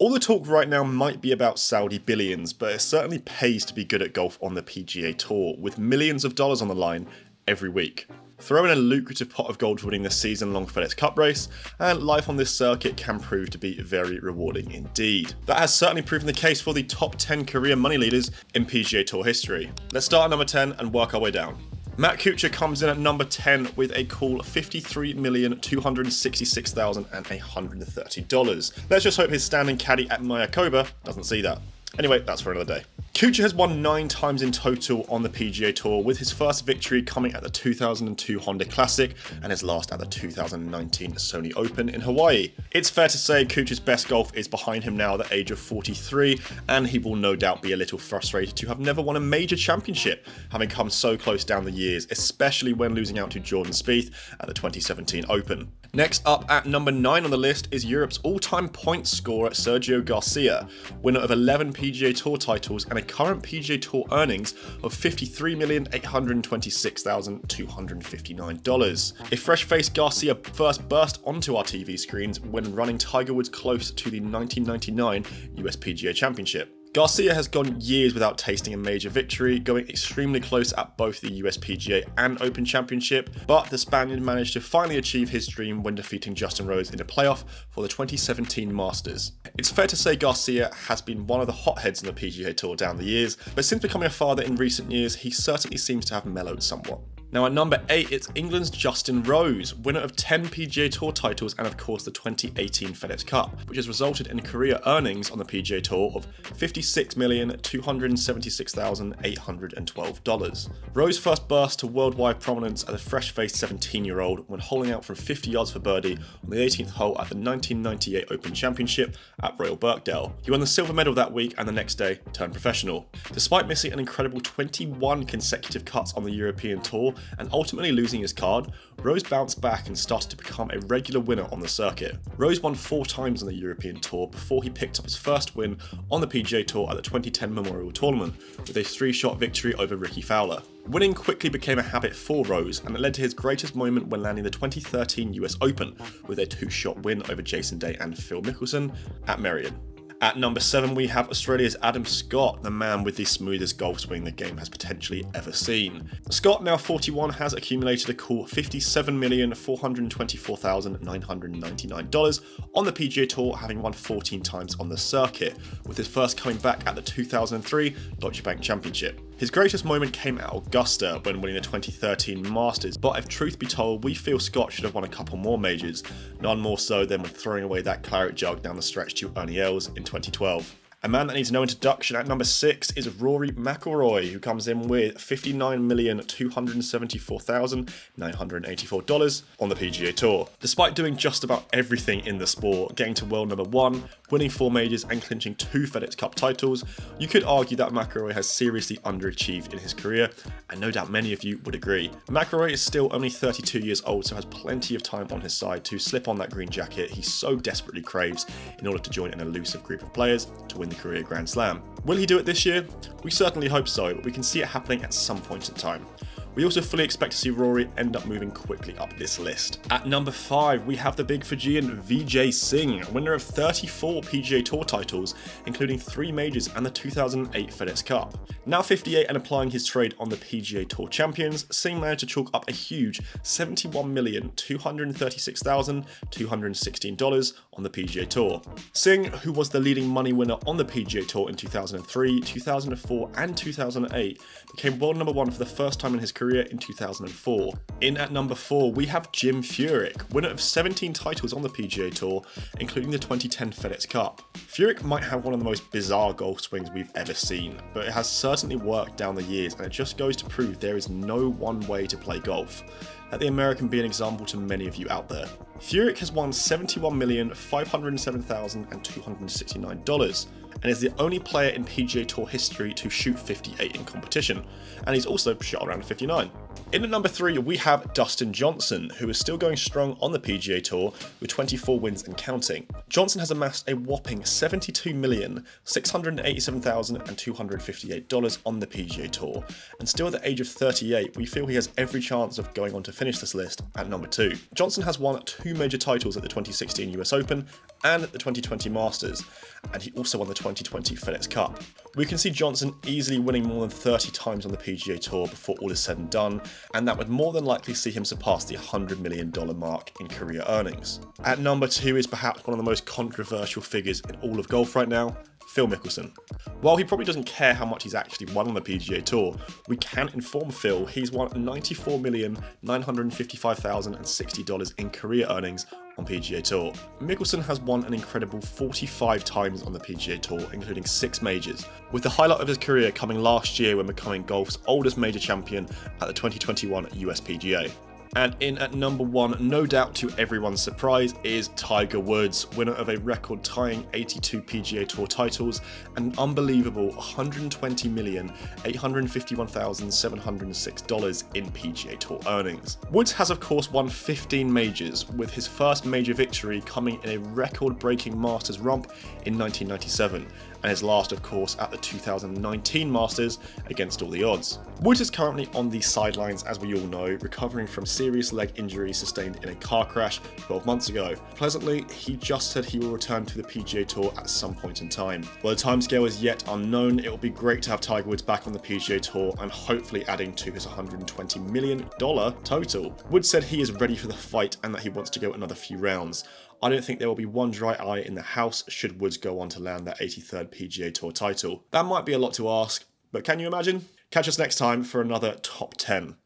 All the talk right now might be about Saudi billions, but it certainly pays to be good at golf on the PGA Tour, with millions of dollars on the line every week. Throw in a lucrative pot of gold for winning the season-long FedEx Cup race, and life on this circuit can prove to be very rewarding indeed. That has certainly proven the case for the top 10 career money leaders in PGA Tour history. Let's start at number 10 and work our way down. Matt Kuchar comes in at number 10 with a cool $53,266,130. Let's just hope his standing caddy at Mayakoba doesn't see that. Anyway, that's for another day. Kuchar has won nine times in total on the PGA Tour, with his first victory coming at the 2002 Honda Classic and his last at the 2019 Sony Open in Hawaii. It's fair to say Kuchar's best golf is behind him now at the age of 43, and he will no doubt be a little frustrated to have never won a major championship, having come so close down the years, especially when losing out to Jordan Spieth at the 2017 Open. Next up at number 9 on the list is Europe's all-time point scorer Sergio Garcia, winner of 11 PGA Tour titles and a current PGA Tour earnings of $53,826,259. A fresh-faced Garcia first burst onto our TV screens when running Tiger Woods close to the 1999 US PGA Championship. Garcia has gone years without tasting a major victory, going extremely close at both the USPGA and Open Championship, but the Spaniard managed to finally achieve his dream when defeating Justin Rose in a playoff for the 2017 Masters. It's fair to say Garcia has been one of the hotheads on the PGA Tour down the years, but since becoming a father in recent years, he certainly seems to have mellowed somewhat. Now at number 8, it's England's Justin Rose, winner of 10 PGA Tour titles and of course the 2018 FedEx Cup, which has resulted in career earnings on the PGA Tour of $56,276,812. Rose first burst to worldwide prominence as a fresh-faced 17-year-old when holing out from 50 yards for birdie on the 18th hole at the 1998 Open Championship at Royal Birkdale. He won the silver medal that week and the next day turned professional. Despite missing an incredible 21 consecutive cuts on the European Tour, and ultimately losing his card, Rose bounced back and started to become a regular winner on the circuit. Rose won four times on the European Tour before he picked up his first win on the PGA Tour at the 2010 Memorial Tournament with a three-shot victory over Rickie Fowler. Winning quickly became a habit for Rose, and it led to his greatest moment when landing the 2013 US Open with a two-shot win over Jason Day and Phil Mickelson at Merion. At number 7 we have Australia's Adam Scott, the man with the smoothest golf swing the game has potentially ever seen. Scott, now 41, has accumulated a cool $57,424,999 on the PGA Tour, having won 14 times on the circuit, with his first coming back at the 2003 Deutsche Bank Championship. His greatest moment came at Augusta when winning the 2013 Masters, but if truth be told, we feel Scott should have won a couple more majors, none more so than when throwing away that claret jug down the stretch to Ernie Els in 2012. A man that needs no introduction at number 6 is Rory McIlroy, who comes in with $59,274,984 on the PGA Tour. Despite doing just about everything in the sport, getting to world number 1, winning 4 majors and clinching 2 FedEx Cup titles, you could argue that McIlroy has seriously underachieved in his career, and no doubt many of you would agree. McIlroy is still only 32 years old, so has plenty of time on his side to slip on that green jacket he so desperately craves in order to join an elusive group of players to win the career Grand Slam. Will he do it this year? We certainly hope so, but we can see it happening at some point in time. We also fully expect to see Rory end up moving quickly up this list. At number 5, we have the big Fijian Vijay Singh, winner of 34 PGA Tour titles, including 3 majors and the 2008 FedEx Cup. Now 58 and applying his trade on the PGA Tour champions, Singh managed to chalk up a huge $71,236,216 on the PGA Tour. Singh, who was the leading money winner on the PGA Tour in 2003, 2004 and 2008, became world number 1 for the first time in his career career in 2004. In at number 4, we have Jim Furyk, winner of 17 titles on the PGA Tour, including the 2010 FedEx Cup. Furyk might have one of the most bizarre golf swings we've ever seen, but it has certainly worked down the years and it just goes to prove there is no one way to play golf. Let the American be an example to many of you out there. Furyk has won $71,507,269 and is the only player in PGA Tour history to shoot 58 in competition, and he's also shot around 59. In at number 3 we have Dustin Johnson, who is still going strong on the PGA Tour with 24 wins and counting. Johnson has amassed a whopping $72,687,258 on the PGA Tour, and still at the age of 38 we feel he has every chance of going on to finish this list at number 2. Johnson has won two major titles at the 2016 US Open and the 2020 Masters, and he also won the 2020 FedEx Cup. We can see Johnson easily winning more than 30 times on the PGA Tour before all is said and done, and that would more than likely see him surpass the $100 million mark in career earnings. At number two is perhaps one of the most controversial figures in all of golf right now, Phil Mickelson. While he probably doesn't care how much he's actually won on the PGA Tour, we can inform Phil he's won $94,955,060 in career earnings on PGA Tour. Mickelson has won an incredible 45 times on the PGA Tour, including six majors, with the highlight of his career coming last year when becoming golf's oldest major champion at the 2021 US PGA. And in at number one, no doubt to everyone's surprise, is Tiger Woods, winner of a record tying 82 PGA Tour titles and an unbelievable $120,851,706 in PGA Tour earnings. Woods has, of course, won 15 majors, with his first major victory coming in a record breaking Masters romp in 1997 and his last, of course, at the 2019 Masters against all the odds. Woods is currently on the sidelines, as we all know, recovering from serious leg injury sustained in a car crash 12 months ago. Pleasantly, he just said he will return to the PGA Tour at some point in time. While the timescale is yet unknown, it will be great to have Tiger Woods back on the PGA Tour and hopefully adding to his $120 million total. Woods said he is ready for the fight and that he wants to go another few rounds. I don't think there will be one dry eye in the house should Woods go on to land that 83rd PGA Tour title. That might be a lot to ask, but can you imagine? Catch us next time for another top 10.